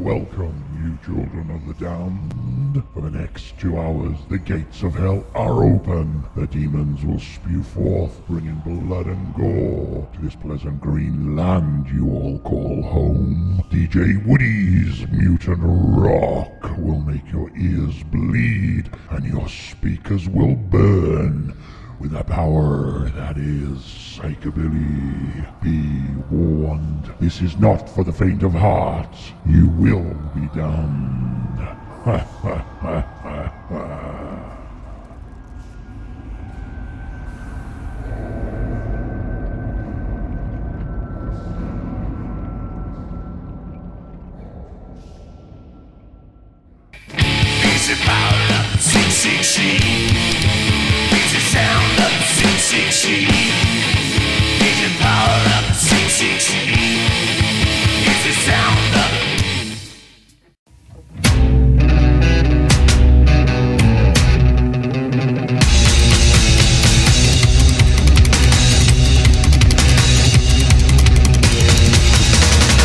Welcome, you children of the damned. For the next two hours, the gates of hell are open. The demons will spew forth, bringing blood and gore to this pleasant green land you all call home. DJ Woody's mutant rock will make your ears bleed, and your speakers will burn with the power that is psychobilly. Be warned, this is not for the faint of heart. You will be damned. Ha ha ha ha ha. Power of the 666. It's 666. It's the power of the 666. It's the sound of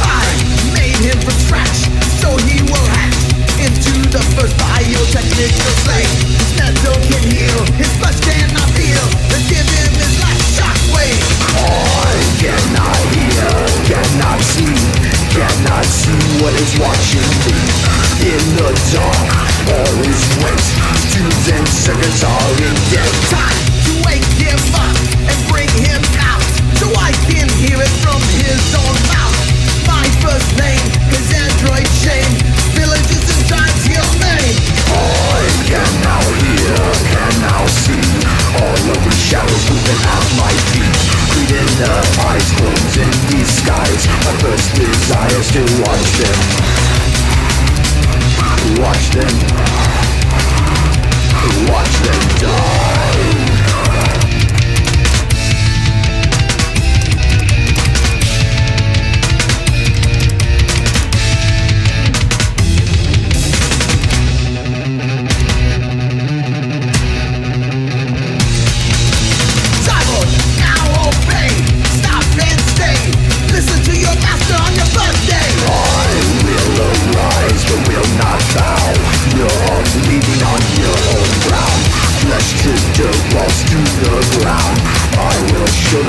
I made him from scratch, so he will hatch into the first biotechnical slave. Can heal, his flesh is watching me. In the dark, all is waste. My first desire is to watch them. Watch them. Leaving on your own ground. Flesh kiss the walls to the ground. I will show